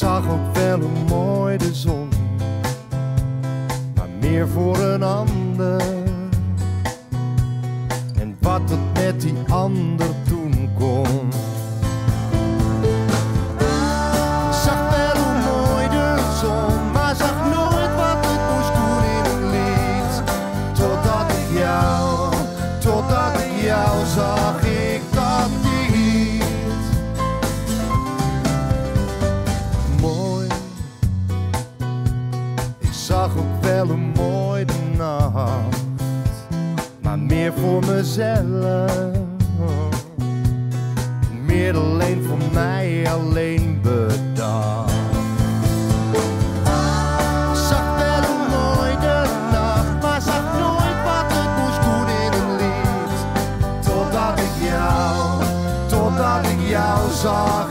zag ook wel een mooie zon, maar meer voor een ander. En wat het met die ander zag wel een mooie nacht, maar meer voor mezelf, meer alleen voor mij alleen bedacht. Zag wel een mooie nacht, maar zag nooit wat het moest doen in een totdat ik jou, totdat ik jou zag.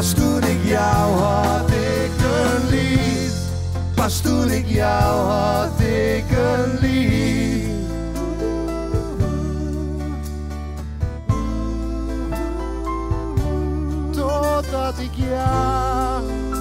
Pas toen ik jou had, ik een lief. Pas toen ik jou had, ik een lief. Totdat ik jou.